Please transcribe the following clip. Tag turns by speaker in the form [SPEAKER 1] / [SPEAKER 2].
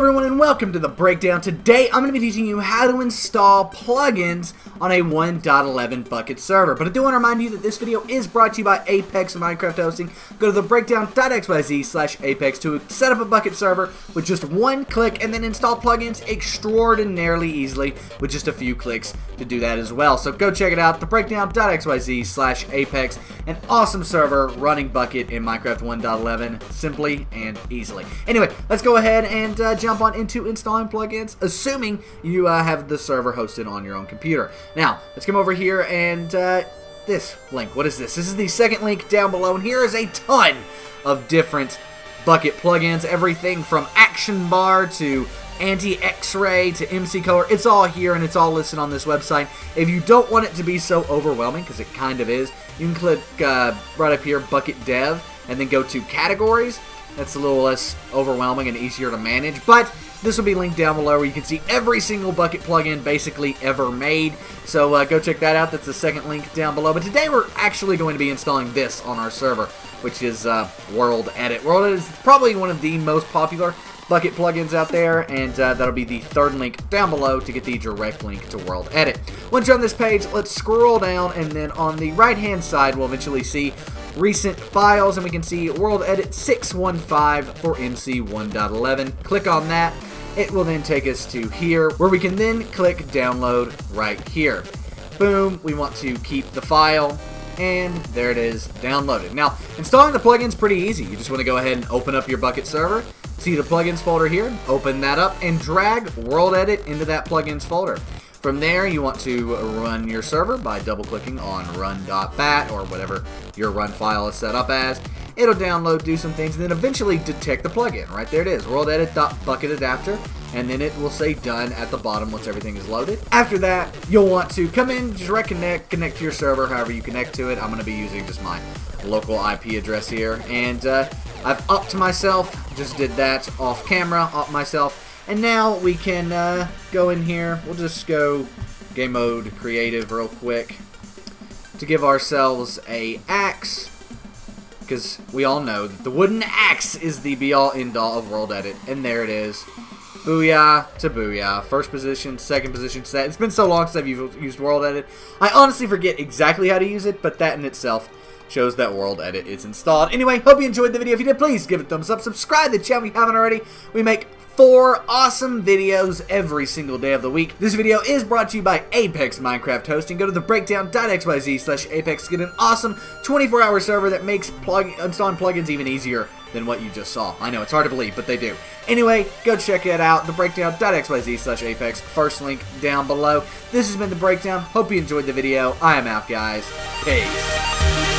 [SPEAKER 1] everyone and welcome to the breakdown. Today I'm going to be teaching you how to install plugins on a 1.11 Bukkit server. But I do want to remind you that this video is brought to you by Apex Minecraft Hosting. Go to thebreakdown.xyz slash apex to set up a Bukkit server with just one click and then install plugins extraordinarily easily with just a few clicks to do that as well. So go check it out, thebreakdown.xyz slash apex, an awesome server running Bukkit in Minecraft 1.11 simply and easily. Anyway, let's go ahead and uh, jump on into installing plugins, assuming you uh, have the server hosted on your own computer. Now, let's come over here and uh, this link. What is this? This is the second link down below, and here is a ton of different Bukkit plugins. Everything from Action Bar to anti-X-ray to MC Color. It's all here and it's all listed on this website. If you don't want it to be so overwhelming, because it kind of is, you can click uh, right up here, Bukkit Dev, and then go to Categories. That's a little less overwhelming and easier to manage, but this will be linked down below where you can see every single Bukkit plugin basically ever made. So uh, go check that out. That's the second link down below. But today we're actually going to be installing this on our server, which is uh, World Edit. World Edit is probably one of the most popular Bukkit plugins out there, and uh, that'll be the third link down below to get the direct link to World Edit. Once you're on this page, let's scroll down, and then on the right-hand side, we'll eventually see recent files, and we can see World Edit 615 for MC 1.11. Click on that. It will then take us to here, where we can then click download right here. Boom, we want to keep the file, and there it is, downloaded. Now, installing the plugin's pretty easy. You just want to go ahead and open up your Bukkit server, see the plugins folder here, open that up, and drag World Edit into that plugins folder. From there, you want to run your server by double-clicking on run.bat or whatever your run file is set up as. It'll download, do some things, and then eventually detect the plugin. Right there it is, worldedit.bukkitadapter, and then it will say done at the bottom once everything is loaded. After that, you'll want to come in, direct connect, connect to your server, however you connect to it. I'm going to be using just my local IP address here, and uh, I've upped myself, just did that off camera, up myself, and now we can uh, go in here. We'll just go game mode creative real quick to give ourselves a axe because we all know that the wooden axe is the be-all end-all of World Edit. And there it is. Booyah to booyah. First position, second position set. It's been so long since I've used World Edit. I honestly forget exactly how to use it, but that in itself shows that World Edit is installed. Anyway, hope you enjoyed the video. If you did, please give it a thumbs up. Subscribe to the channel if you haven't already. We make four awesome videos every single day of the week. This video is brought to you by Apex Minecraft Hosting. Go to the breakdown.xyz slash apex get an awesome 24-hour server that makes plug installing plugins even easier than what you just saw. I know, it's hard to believe, but they do. Anyway, go check it out, thebreakdown.xyz slash apex, first link down below. This has been The Breakdown. Hope you enjoyed the video. I am out, guys. Peace.